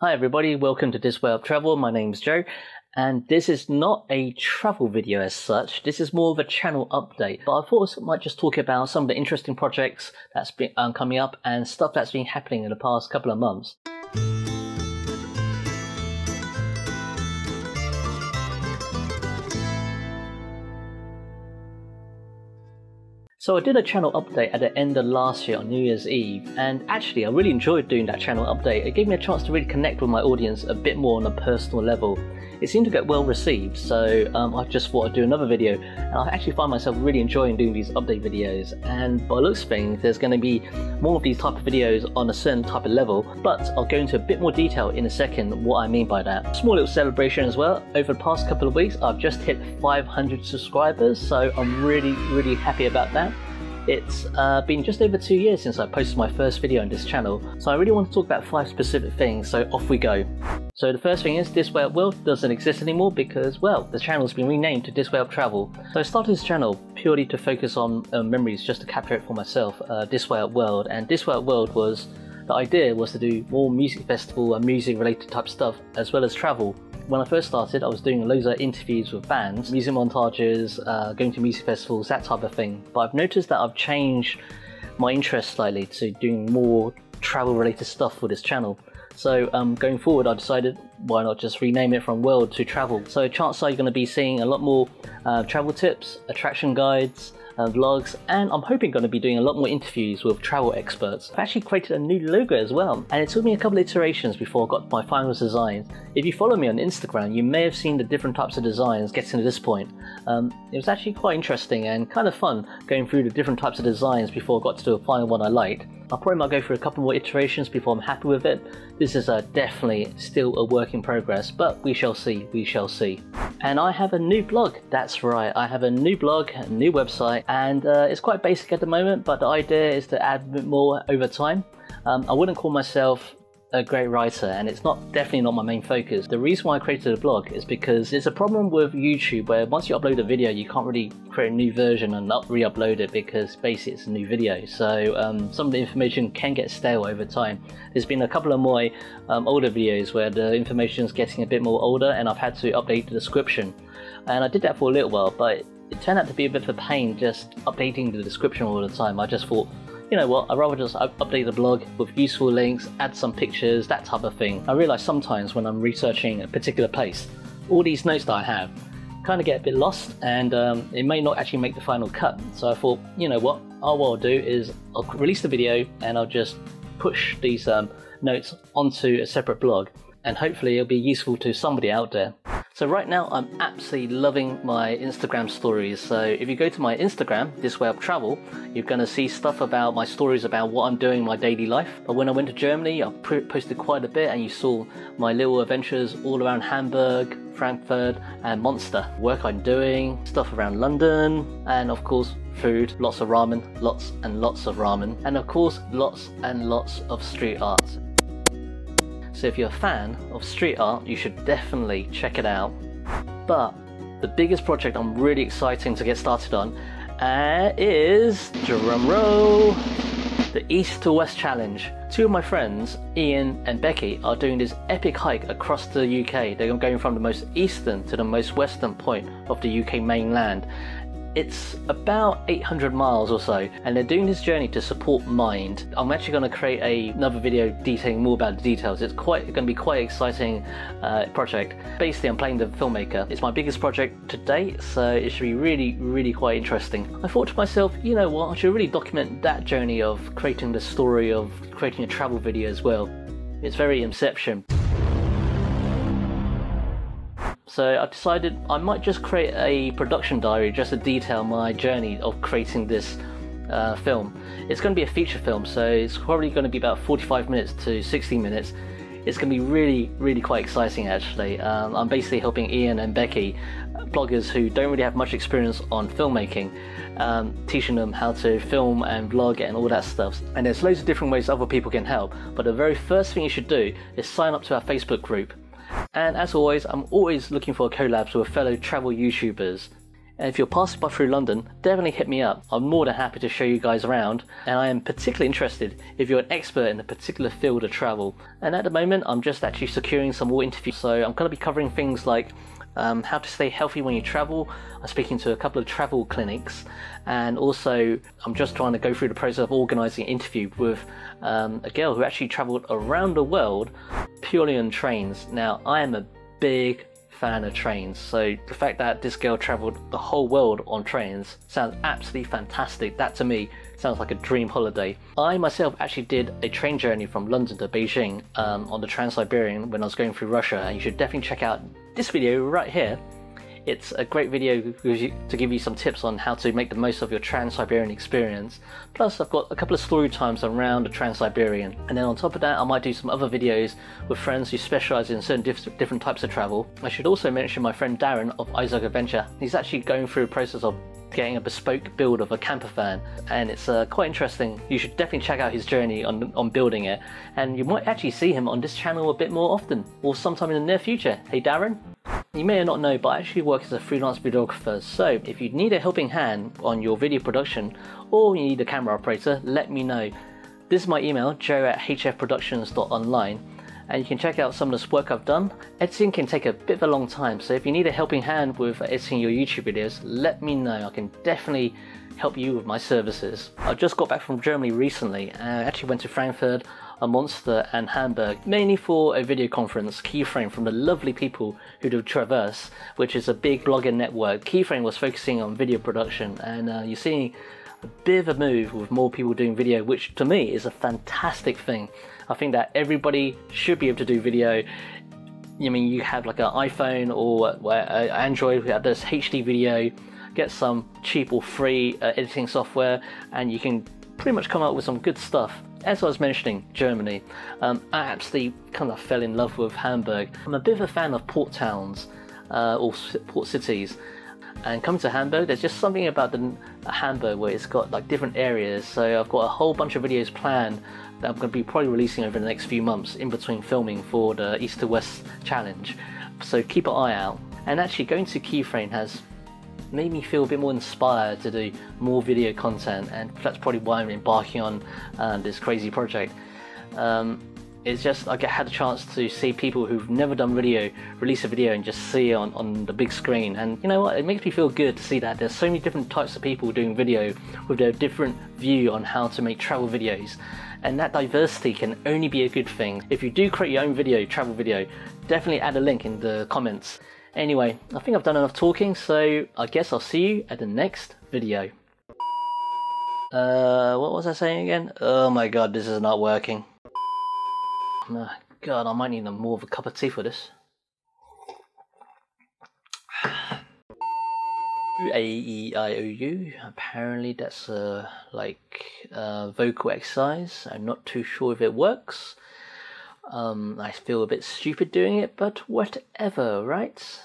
Hi everybody, welcome to This Way Up Travel. My name's Joe, and this is not a travel video as such. This is more of a channel update. But I thought I might just talk about some of the interesting projects that's been um, coming up and stuff that's been happening in the past couple of months. So I did a channel update at the end of last year on New Year's Eve, and actually I really enjoyed doing that channel update. It gave me a chance to really connect with my audience a bit more on a personal level. It seemed to get well received, so um, I just thought I'd do another video, and I actually find myself really enjoying doing these update videos. And by looks of things, there's going to be more of these type of videos on a certain type of level, but I'll go into a bit more detail in a second what I mean by that. Small little celebration as well. Over the past couple of weeks, I've just hit 500 subscribers, so I'm really, really happy about that. It's uh, been just over two years since I posted my first video on this channel, so I really want to talk about five specific things, so off we go. So the first thing is This Way Up World doesn't exist anymore because, well, the channel's been renamed to This Way Up Travel. So I started this channel purely to focus on uh, memories, just to capture it for myself, uh, This Way Up World, and This Way Up World was the idea was to do more music festival and music related type stuff as well as travel when I first started, I was doing loads of interviews with bands, music montages, uh, going to music festivals, that type of thing. But I've noticed that I've changed my interest slightly to doing more travel related stuff for this channel. So um, going forward, I decided why not just rename it from World to Travel. So chances are you're going to be seeing a lot more uh, travel tips, attraction guides, uh, vlogs, and I'm hoping going to be doing a lot more interviews with travel experts. I've actually created a new logo as well, and it took me a couple of iterations before I got my final design. If you follow me on Instagram, you may have seen the different types of designs getting to this point. Um, it was actually quite interesting and kind of fun going through the different types of designs before I got to the final one I liked. I probably might go through a couple more iterations before I'm happy with it. This is uh, definitely still a work in progress, but we shall see, we shall see. And I have a new blog, that's right, I have a new blog, a new website, and uh, it's quite basic at the moment, but the idea is to add a bit more over time. Um, I wouldn't call myself a great writer and it's not definitely not my main focus. The reason why I created a blog is because there's a problem with YouTube where once you upload a video you can't really create a new version and re-upload it because basically it's a new video so um, some of the information can get stale over time. There's been a couple of my um, older videos where the information is getting a bit more older and I've had to update the description and I did that for a little while but it turned out to be a bit of a pain just updating the description all the time. I just thought you know what, I'd rather just update the blog with useful links, add some pictures, that type of thing. I realise sometimes when I'm researching a particular place, all these notes that I have kind of get a bit lost and um, it may not actually make the final cut. So I thought, you know what, all I'll do is I'll release the video and I'll just push these um, notes onto a separate blog and hopefully it'll be useful to somebody out there. So right now I'm absolutely loving my Instagram stories. So if you go to my Instagram, This Way Up Travel, you're going to see stuff about my stories about what I'm doing in my daily life. But when I went to Germany, I posted quite a bit and you saw my little adventures all around Hamburg, Frankfurt and Munster. Work I'm doing, stuff around London, and of course food, lots of ramen, lots and lots of ramen, and of course lots and lots of street art. So if you're a fan of street art, you should definitely check it out. But the biggest project I'm really excited to get started on uh, is, drum roll, the East to West Challenge. Two of my friends, Ian and Becky, are doing this epic hike across the UK. They're going from the most eastern to the most western point of the UK mainland. It's about 800 miles or so, and they're doing this journey to support Mind. I'm actually going to create a, another video detailing more about the details. It's quite going to be quite exciting uh, project. Basically, I'm playing the filmmaker. It's my biggest project to date, so it should be really, really quite interesting. I thought to myself, you know what, I should really document that journey of creating the story of creating a travel video as well. It's very Inception. So I've decided I might just create a production diary just to detail my journey of creating this uh, film. It's going to be a feature film, so it's probably going to be about 45 minutes to 60 minutes. It's going to be really, really quite exciting actually. Um, I'm basically helping Ian and Becky, bloggers who don't really have much experience on filmmaking, um, teaching them how to film and vlog and all that stuff. And there's loads of different ways other people can help, but the very first thing you should do is sign up to our Facebook group. And as always, I'm always looking for collabs with fellow travel YouTubers. And if you're passing by through London, definitely hit me up. I'm more than happy to show you guys around, and I am particularly interested if you're an expert in a particular field of travel. And at the moment, I'm just actually securing some more interviews, so I'm going to be covering things like um, how to stay healthy when you travel. I'm speaking to a couple of travel clinics, and also I'm just trying to go through the process of organising an interview with um, a girl who actually travelled around the world purely on trains. Now, I am a big fan of trains, so the fact that this girl travelled the whole world on trains sounds absolutely fantastic. That to me sounds like a dream holiday. I myself actually did a train journey from London to Beijing um, on the Trans Siberian when I was going through Russia, and you should definitely check out this video right here. It's a great video to give you some tips on how to make the most of your Trans-Siberian experience. Plus I've got a couple of story times around the Trans-Siberian. And then on top of that I might do some other videos with friends who specialise in certain diff different types of travel. I should also mention my friend Darren of Izog Adventure. He's actually going through a process of getting a bespoke build of a camper van and it's uh, quite interesting. You should definitely check out his journey on, on building it and you might actually see him on this channel a bit more often or sometime in the near future. Hey Darren? You may not know, but I actually work as a freelance videographer, so if you need a helping hand on your video production or you need a camera operator, let me know. This is my email, joe at hfproductions.online, and you can check out some of this work I've done. Editing can take a bit of a long time, so if you need a helping hand with editing your YouTube videos, let me know. I can definitely help you with my services. I just got back from Germany recently and I actually went to Frankfurt a Munster and Hamburg, mainly for a video conference, Keyframe, from the lovely people who do Traverse, which is a big blogging network. Keyframe was focusing on video production, and uh, you're seeing a bit of a move with more people doing video, which to me is a fantastic thing. I think that everybody should be able to do video. I mean, you have like an iPhone or uh, Android, we have this HD video, get some cheap or free uh, editing software, and you can pretty much come up with some good stuff as I was mentioning, Germany, um, I absolutely kind of fell in love with Hamburg. I'm a bit of a fan of port towns uh, or port cities. And coming to Hamburg, there's just something about the Hamburg where it's got like different areas. So I've got a whole bunch of videos planned that I'm going to be probably releasing over the next few months in between filming for the East to West challenge. So keep an eye out. And actually, going to Keyframe has made me feel a bit more inspired to do more video content, and that's probably why I'm embarking on uh, this crazy project. Um, it's just like I had a chance to see people who've never done video release a video and just see it on, on the big screen. And you know what? It makes me feel good to see that. There's so many different types of people doing video with their different view on how to make travel videos. And that diversity can only be a good thing. If you do create your own video travel video definitely add a link in the comments Anyway, I think I've done enough talking, so I guess I'll see you at the next video. Uh, what was I saying again? Oh my god, this is not working. Oh god, I might need more of a cup of tea for this. A E I O U. Apparently, that's a like a vocal exercise. I'm not too sure if it works. Um, I feel a bit stupid doing it, but whatever, right?